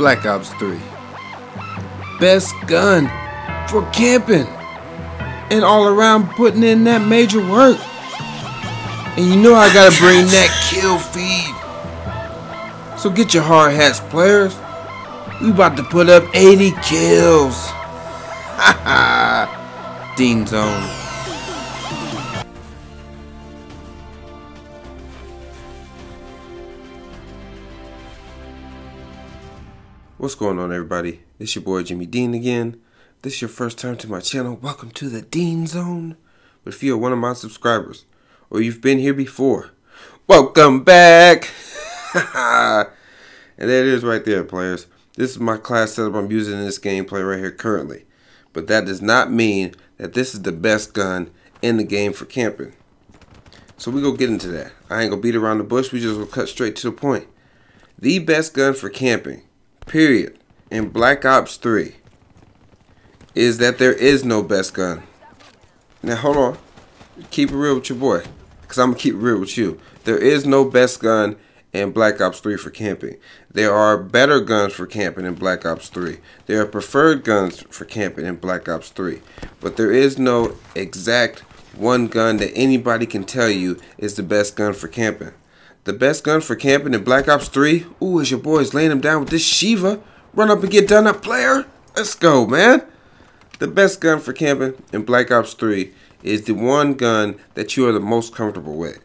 Black Ops 3. Best gun for camping and all around putting in that major work. And you know I gotta bring that kill feed. So get your hard hats, players. We about to put up 80 kills. Ha ha. Dean Zone. What's going on, everybody? It's your boy Jimmy Dean again. This is your first time to my channel. Welcome to the Dean Zone. But if you're one of my subscribers, or you've been here before, welcome back. and there it is right there, players. This is my class setup I'm using in this gameplay right here currently. But that does not mean that this is the best gun in the game for camping. So we go get into that. I ain't gonna beat around the bush. We just gonna cut straight to the point. The best gun for camping period, in Black Ops 3 is that there is no best gun. Now, hold on. Keep it real with your boy. Because I'm going to keep it real with you. There is no best gun in Black Ops 3 for camping. There are better guns for camping in Black Ops 3. There are preferred guns for camping in Black Ops 3. But there is no exact one gun that anybody can tell you is the best gun for camping. The best gun for camping in Black Ops 3? Ooh, is your boys laying him down with this Sheiva? Run up and get done up, player. Let's go, man. The best gun for camping in Black Ops 3 is the one gun that you are the most comfortable with.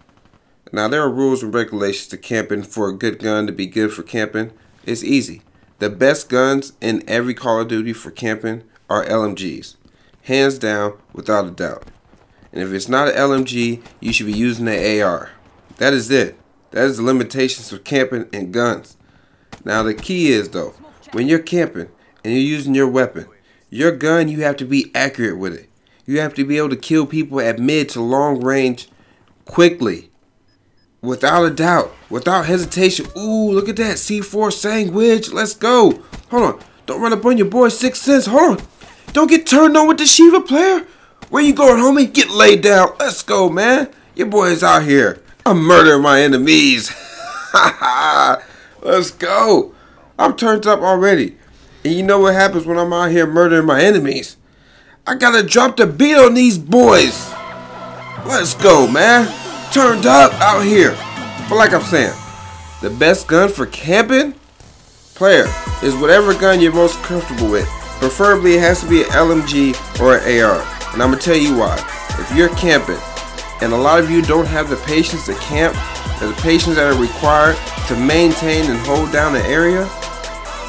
Now, there are rules and regulations to camping for a good gun to be good for camping. It's easy. The best guns in every Call of Duty for camping are LMGs. Hands down, without a doubt. And if it's not an LMG, you should be using an AR. That is it. That is the limitations of camping and guns. Now the key is though, when you're camping and you're using your weapon, your gun you have to be accurate with it. You have to be able to kill people at mid to long range quickly. Without a doubt. Without hesitation. Ooh, look at that. C4 sandwich. Let's go. Hold on. Don't run up on your boy Six Sense. Hold on. Don't get turned on with the Sheiva player. Where you going, homie? Get laid down. Let's go, man. Your boy is out here. I'm murdering my enemies. Let's go. I'm turned up already. And you know what happens when I'm out here murdering my enemies? I gotta drop the beat on these boys. Let's go, man. Turned up out here. But like I'm saying, the best gun for camping, player, is whatever gun you're most comfortable with. Preferably it has to be an LMG or an AR. And I'm gonna tell you why. If you're camping and a lot of you don't have the patience to camp and the patience that are required to maintain and hold down an area,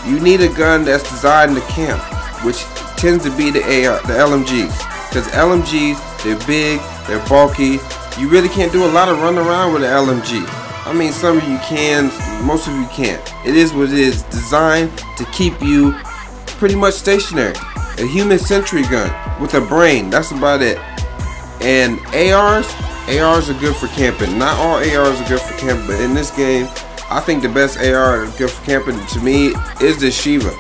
you need a gun that's designed to camp, which tends to be the AR, the LMGs. Because LMGs, they're big, they're bulky. You really can't do a lot of run around with an LMG. I mean, some of you can, most of you can't. It is what it is, designed to keep you pretty much stationary. A human sentry gun with a brain, that's about it. And ARs, ARs are good for camping. Not all ARs are good for camping, but in this game, I think the best AR good for camping to me is the Sheiva.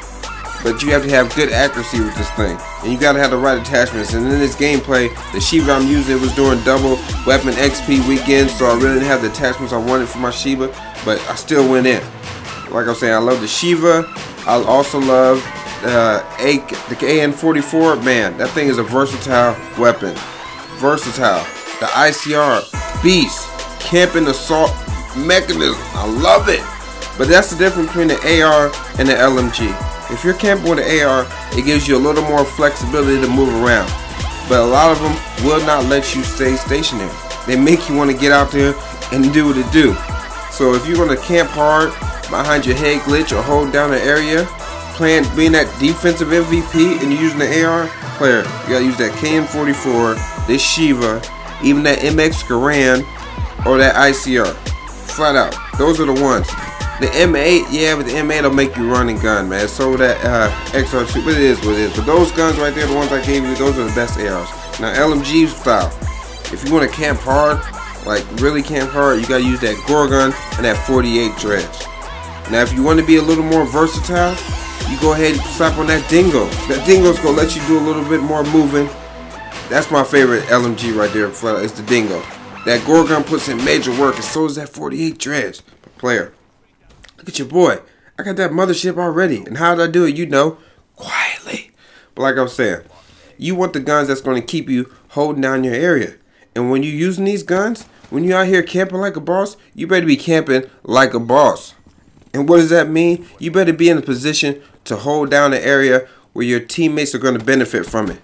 But you have to have good accuracy with this thing. And you gotta have the right attachments. And in this gameplay, the Sheiva I'm using was doing double weapon XP weekend, so I really didn't have the attachments I wanted for my Sheiva, but I still went in. Like I'm saying, I love the Sheiva. I also love uh, A, the AN-44. Man, that thing is a versatile weapon versatile. The ICR, beast, camping assault mechanism. I love it. But that's the difference between the AR and the LMG. If you're camping with an AR, it gives you a little more flexibility to move around. But a lot of them will not let you stay stationary. They make you want to get out there and do what it do. So if you're going to camp hard behind your head glitch or hold down an area, playing being that defensive MVP and you're using the AR player, you gotta use that KN44, this Sheiva, even that MX Garand, or that ICR. Flat out. Those are the ones. The M8, yeah, but the M8 will make you run and gun, man. So that uh, XR2, but it is what it is. But those guns right there, the ones I gave you, those are the best ARs. Now LMG style. If you want to camp hard, like really camp hard, you gotta use that Gorgon and that 48 dredge. Now if you want to be a little more versatile, you go ahead and slap on that dingo. That dingo's gonna let you do a little bit more moving. That's my favorite LMG right there. It's the dingo. That Gorgon puts in major work, and so does that 48 dredge. Player, look at your boy. I got that mothership already. And how did I do it? You know, quietly. But like I was saying, you want the guns that's going to keep you holding down your area. And when you're using these guns, when you're out here camping like a boss, you better be camping like a boss. And what does that mean? You better be in a position to hold down an area where your teammates are going to benefit from it.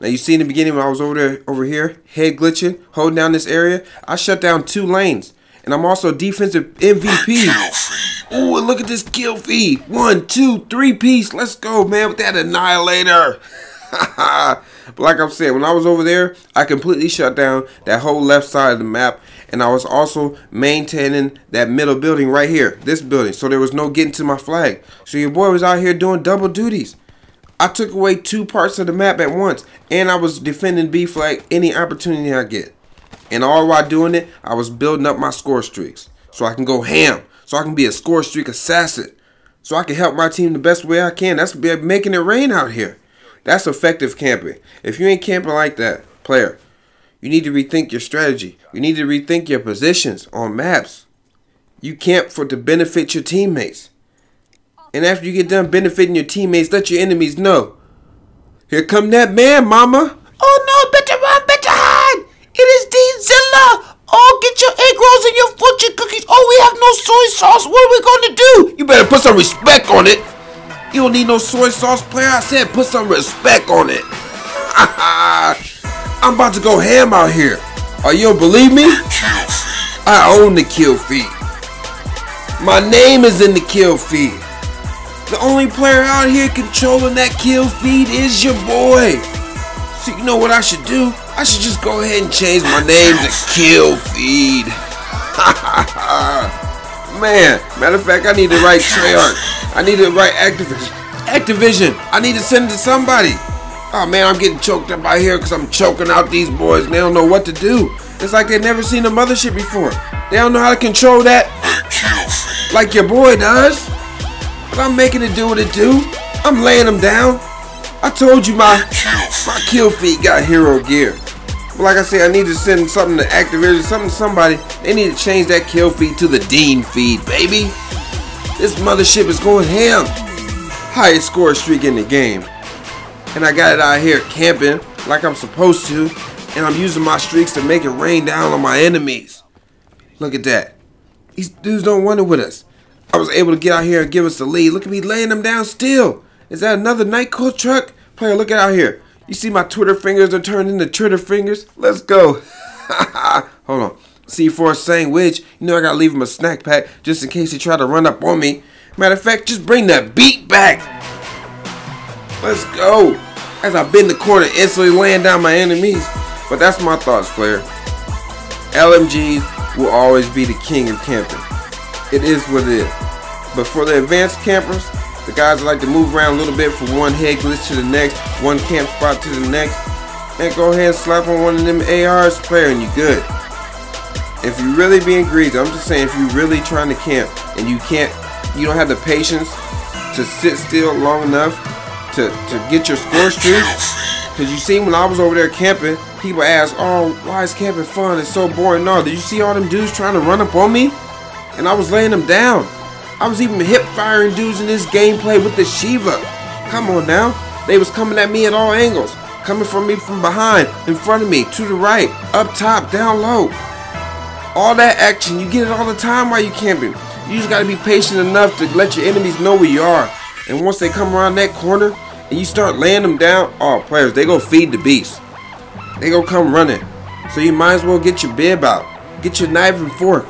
Now you see in the beginning when I was over there, over here, head glitching, holding down this area, I shut down two lanes. And I'm also defensive MVP. Oh, look at this kill feed. One, two, three piece. Let's go, man, with that annihilator. but like I'm saying, when I was over there, I completely shut down that whole left side of the map. And I was also maintaining that middle building right here, this building. So there was no getting to my flag. So your boy was out here doing double duties. I took away two parts of the map at once, and I was defending B flag any opportunity I get. And all while doing it, I was building up my score streaks so I can go ham, so I can be a score streak assassin, so I can help my team the best way I can. That's making it rain out here. That's effective camping. If you ain't camping like that, player, you need to rethink your strategy. You need to rethink your positions on maps. You camp for to benefit your teammates. And after you get done benefiting your teammates, let your enemies know. Here come that man, mama. Oh no, better run, better hide. It is D-Zilla. Oh, get your egg rolls and your fortune cookies. Oh, we have no soy sauce. What are we going to do? You better put some respect on it. You don't need no soy sauce, player. I said put some respect on it. I'm about to go ham out here. Are you don't believe me? I own the kill feed. My name is in the kill feed. The only player out here controlling that kill feed is your boy. So you know what I should do? I should just go ahead and change my name to Kill Feed. Man, matter of fact, I need to write Treyarch. I need to write Activision. Activision. I need to send it to somebody. Oh man, I'm getting choked up out here because I'm choking out these boys and they don't know what to do. It's like they've never seen a mothership before. They don't know how to control that like your boy does. But I'm making it do what it do. I'm laying them down. I told you my my kill feed got hero gear. But like I said, I need to send something to Activision, something to somebody. They need to change that kill feed to the Dean feed, baby. This mothership is going ham. Highest score streak in the game. And I got it out here camping like I'm supposed to. And I'm using my streaks to make it rain down on my enemies. Look at that. These dudes don't want it with us. I was able to get out here and give us the lead. Look at me laying them down still. Is that another night court truck? Player, look out here. You see my Twitter fingers are turned into Twitter fingers? Let's go. Hold on. C4 saying which, you know I gotta leave him a snack pack just in case he try to run up on me. Matter of fact, just bring that beat back. Let's go. As I bend the corner, instantly laying down my enemies. But that's my thoughts, player. LMGs will always be the king of camping. It is what it is. But for the advanced campers, the guys like to move around a little bit from one head glitch to the next, one camp spot to the next, and go ahead and slap on one of them ARs, player, and you good. If you're really being greedy, I'm just saying, if you're really trying to camp and you can't, you don't have the patience to sit still long enough to, to get your score streak. Because you see, when I was over there camping, people ask, oh, why is camping fun? It's so boring. No, did you see all them dudes trying to run up on me? And I was laying them down. I was even hip firing dudes in this gameplay with the Sheiva. Come on now. They was coming at me at all angles. Coming from me from behind, in front of me, to the right, up top, down low. All that action, you get it all the time while you camping. You just gotta be patient enough to let your enemies know where you are. And once they come around that corner and you start laying them down, oh players, they go feed the beast. They go come running. So you might as well get your bib out. Get your knife and fork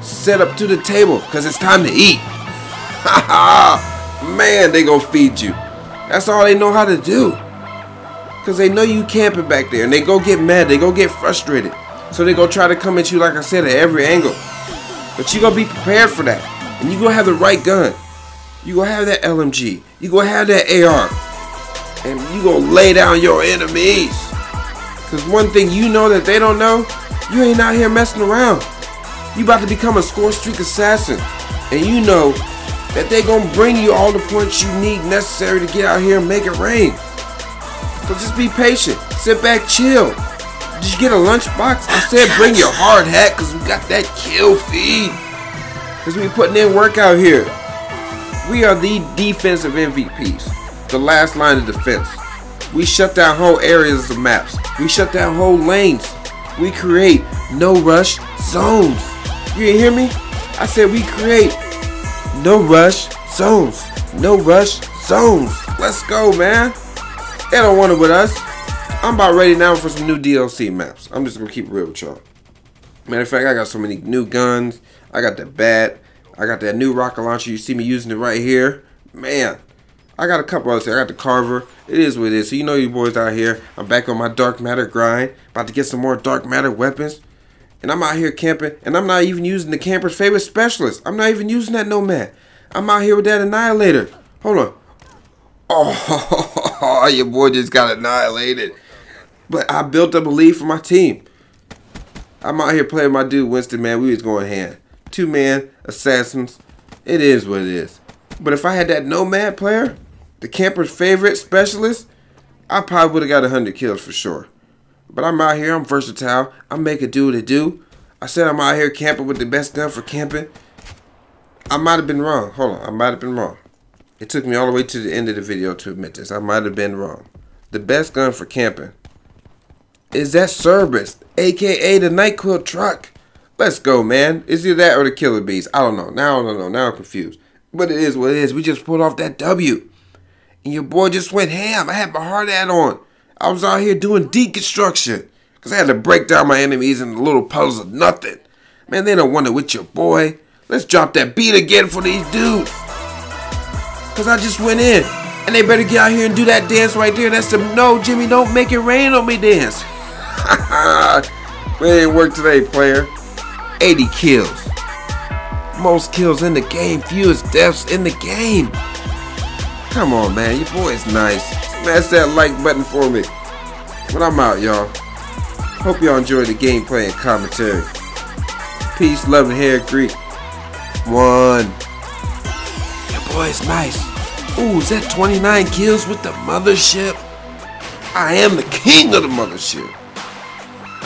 set up to the table because it's time to eat. Man, they gonna feed you. That's all they know how to do. Because they know you camping back there and they go get mad, they go get frustrated. So they go try to come at you, like I said, at every angle. But you gonna be prepared for that. And you gonna have the right gun. You gonna have that LMG. You gonna have that AR. And you gonna lay down your enemies. Because one thing you know that they don't know, you ain't out here messing around. You about to become a score streak assassin. And you know that they gonna bring you all the points you need necessary to get out here and make it rain. So just be patient. Sit back, chill. Did you get a lunchbox? I said bring your hard hat because we got that kill feed. Because we putting in work out here. We are the defensive MVPs. The last line of defense. We shut down whole areas of maps. We shut down whole lanes. We create no rush zones. You didn't hear me? I said we create no rush zones. No rush zones. Let's go, man. They don't want it with us. I'm about ready now for some new DLC maps. I'm just gonna keep it real with y'all. Matter of fact, I got so many new guns. I got the bat. I got that new rocket launcher. You see me using it right here. Man, I got a couple others. I got the Carver. It is what it is. So you know you boys out here. I'm back on my dark matter grind. About to get some more dark matter weapons. And I'm out here camping. And I'm not even using the camper's favorite specialist. I'm not even using that Nomad. I'm out here with that Annihilator. Hold on. Oh, your boy just got annihilated. But I built up a lead for my team. I'm out here playing my dude Winston, man. We was going hand. Two man, assassins. It is what it is. But if I had that Nomad player, the camper's favorite specialist, I probably would have got 100 kills for sure. But I'm out here, I'm versatile. I make it do what it do. I said I'm out here camping with the best gun for camping. I might have been wrong. Hold on, I might have been wrong. It took me all the way to the end of the video to admit this. I might have been wrong. The best gun for camping is that Cerberus, aka the Nyquil truck. Let's go, man. Is it that or the Killer Bees? I don't know. Now I don't know. Now I'm confused. But it is what it is. We just pulled off that W. And your boy just went ham. I had my hard hat on. I was out here doing deconstruction. Because I had to break down my enemies in little puddles of nothing. Man, they don't want it with your boy. Let's drop that beat again for these dudes. Because I just went in. And they better get out here and do that dance right there. That's the no, Jimmy, don't make it rain on me dance. we ain't work today, player. 80 kills. Most kills in the game, fewest deaths in the game. Come on, man. Your boy is nice. Smash that like button for me. But I'm out, y'all. Hope y'all enjoy the gameplay and commentary. Peace, love, and hair, Greek. One. Your boy is nice. Ooh, is that 29 kills with the mothership? I am the king of the mothership.